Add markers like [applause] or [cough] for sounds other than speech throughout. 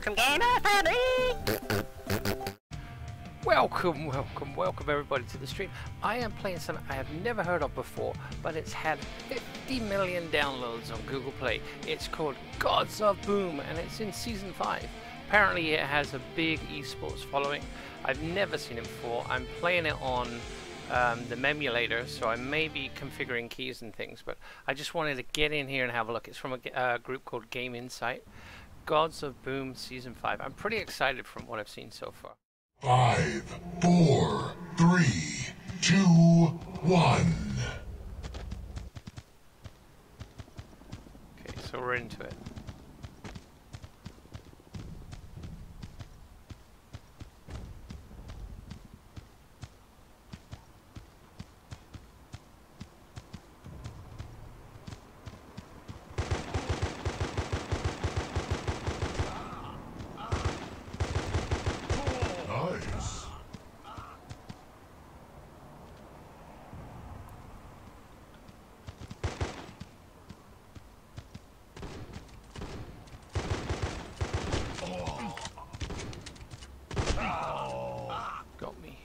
from Gamer Family. Welcome, welcome, welcome everybody to the stream. I am playing something I have never heard of before, but it's had 50 million downloads on Google Play. It's called Gods of Boom, and it's in Season 5. Apparently it has a big esports following. I've never seen it before. I'm playing it on um, the memulator, so I may be configuring keys and things, but I just wanted to get in here and have a look. It's from a uh, group called Game Insight. Gods of Boom Season 5. I'm pretty excited from what I've seen so far. Five, four, three, two, one. Okay, so we're into it. Nice. Got me.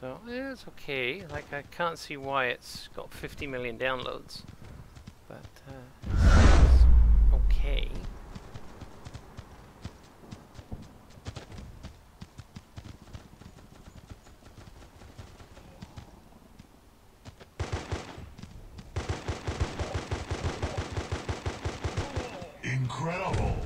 So, yeah, it's okay. Like, I can't see why it's got 50 million downloads. But, uh, okay. Incredible.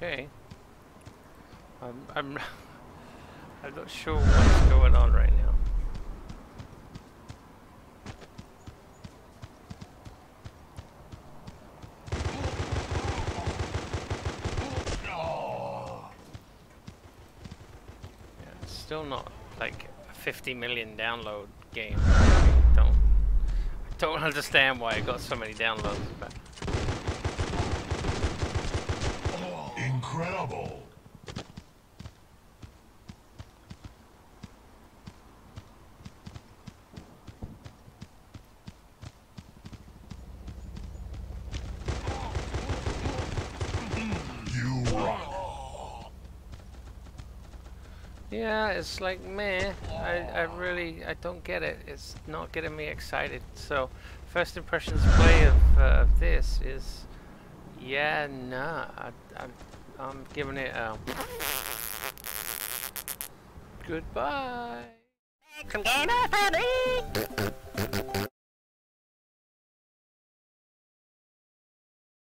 Okay. I'm, I'm, [laughs] I'm not sure what's going on right now. Yeah, it's still not like a 50 million download game. I don't, I don't [laughs] understand why it got so many downloads, but Incredible. Yeah, it's like meh. I, I really I don't get it. It's not getting me excited. So first impressions play of, uh, of this is yeah nah. I, I'm I'm giving it um, a goodbye.